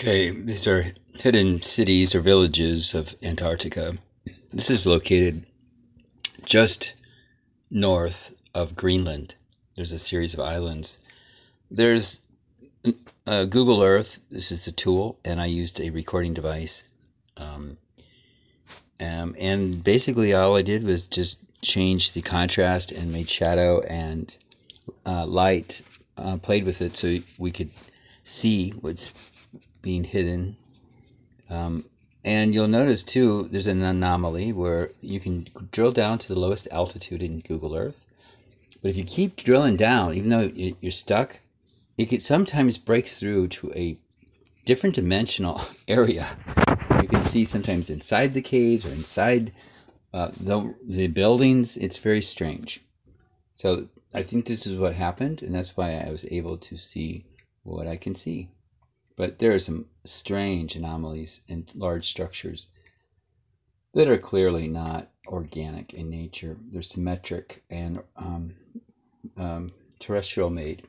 Okay, these are hidden cities or villages of Antarctica. This is located just north of Greenland. There's a series of islands. There's uh, Google Earth. This is the tool, and I used a recording device. Um, um, and basically, all I did was just change the contrast and made shadow and uh, light, uh, played with it so we could see what's being hidden. Um, and you'll notice too, there's an anomaly where you can drill down to the lowest altitude in Google Earth. But if you keep drilling down, even though you're stuck, it can sometimes breaks through to a different dimensional area. You can see sometimes inside the cage or inside uh, the, the buildings. It's very strange. So I think this is what happened, and that's why I was able to see what I can see. But there are some strange anomalies in large structures that are clearly not organic in nature. They're symmetric and um, um, terrestrial made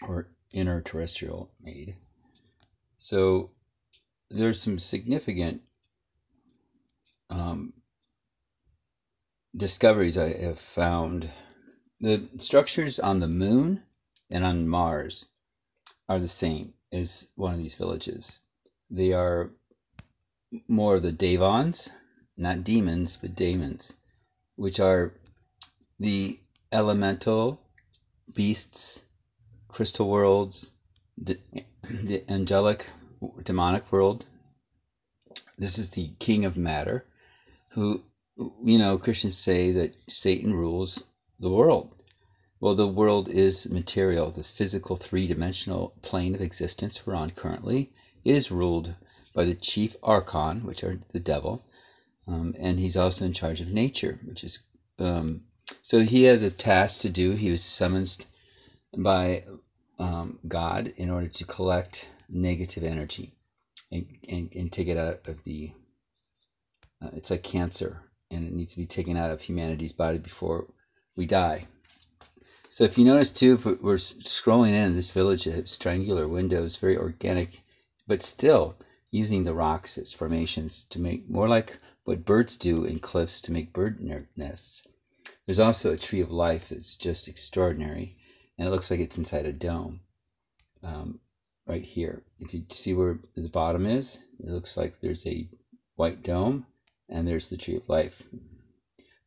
or inner terrestrial made. So there's some significant um, discoveries I have found. The structures on the moon and on Mars are the same is one of these villages. They are more of the Devons, not demons, but daemons, which are the elemental beasts, crystal worlds, the, the angelic, demonic world. This is the king of matter, who, you know, Christians say that Satan rules the world. Well, the world is material. The physical three dimensional plane of existence we're on currently is ruled by the chief archon, which are the devil, um, and he's also in charge of nature, which is um, so he has a task to do. He was summoned by um, God in order to collect negative energy and, and, and take it out of the. Uh, it's like cancer, and it needs to be taken out of humanity's body before we die. So if you notice too, if we're scrolling in this village, it has triangular windows, very organic, but still using the rocks as formations to make more like what birds do in cliffs to make bird nests. There's also a tree of life that's just extraordinary, and it looks like it's inside a dome. Um, right here, if you see where the bottom is, it looks like there's a white dome, and there's the tree of life.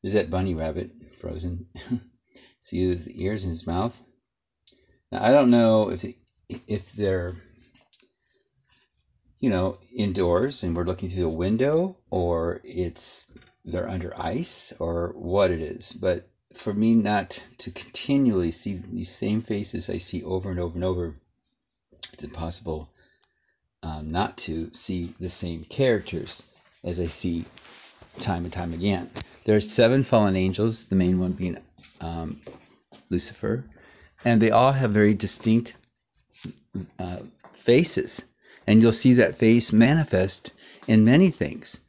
There's that bunny rabbit frozen. See his ears and his mouth. Now I don't know if if they're you know indoors and we're looking through the window or it's they're under ice or what it is. But for me not to continually see these same faces I see over and over and over, it's impossible um, not to see the same characters as I see time and time again. There are seven fallen angels, the main one being um, Lucifer, and they all have very distinct uh, faces. And you'll see that face manifest in many things,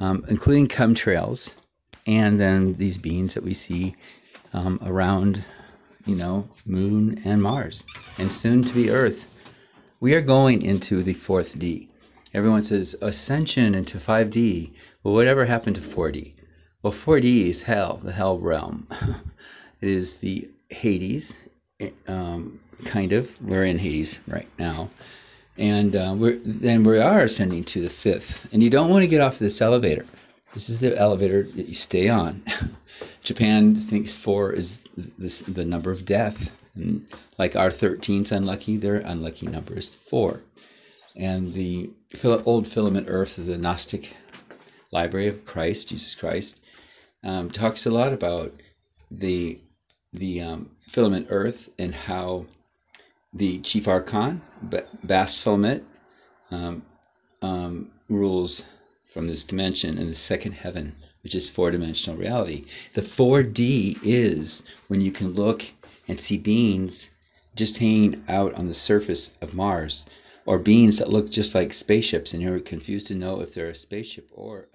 um, including chemtrails, and then these beings that we see um, around, you know, Moon and Mars, and soon to be Earth. We are going into the fourth D. Everyone says ascension into 5D. Well, whatever happened to 4D? Well, 4D is hell, the hell realm. It is the Hades, um, kind of. We're in Hades right now. And uh, we're, then we are ascending to the fifth. And you don't want to get off this elevator. This is the elevator that you stay on. Japan thinks four is this, the number of death. And like our 13's unlucky, their unlucky number is four. And the old filament earth of the Gnostic Library of Christ, Jesus Christ, um, talks a lot about the the um, filament Earth and how the chief archon, Baphomet, um, um, rules from this dimension in the second heaven, which is four dimensional reality. The 4D is when you can look and see beings just hanging out on the surface of Mars, or beings that look just like spaceships, and you're confused to know if they're a spaceship or